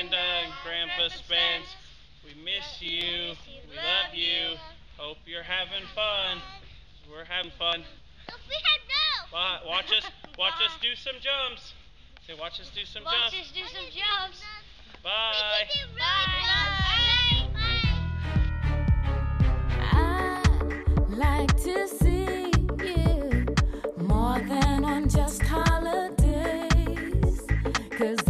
Brenda and Grandpa Spence. We miss you. We love you. Hope you're having fun. We're having fun. Watch us, watch us do some jumps. Say, watch us do some jumps. Watch us do some jumps. Bye. Bye. I like to see you more than on just holidays. Cause